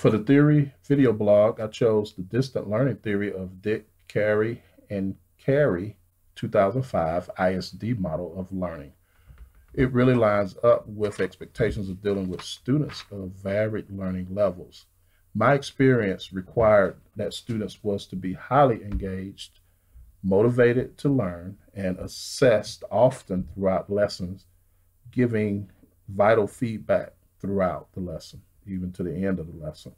For the theory video blog, I chose the distant learning theory of Dick, Carey, and Carey 2005 ISD model of learning. It really lines up with expectations of dealing with students of varied learning levels. My experience required that students was to be highly engaged, motivated to learn, and assessed often throughout lessons, giving vital feedback throughout the lesson, even to the end of the lesson.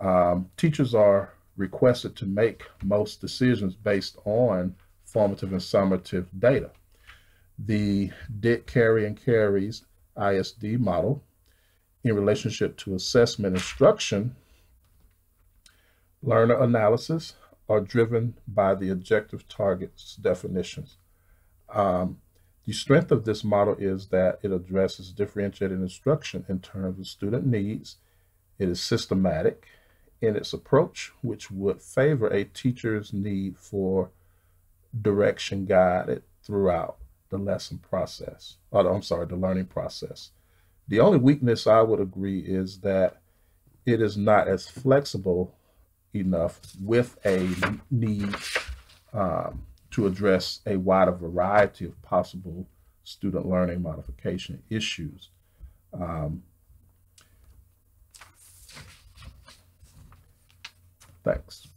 Um, teachers are requested to make most decisions based on formative and summative data. The Dick, Carey, and Carey's ISD model in relationship to assessment instruction, learner analysis are driven by the objective targets definitions. Um, the strength of this model is that it addresses differentiated instruction in terms of student needs. It is systematic in its approach, which would favor a teacher's need for direction guided throughout the lesson process. Or, I'm sorry, the learning process. The only weakness I would agree is that it is not as flexible enough with a need um, to address a wider variety of possible student learning modification issues. Um, thanks.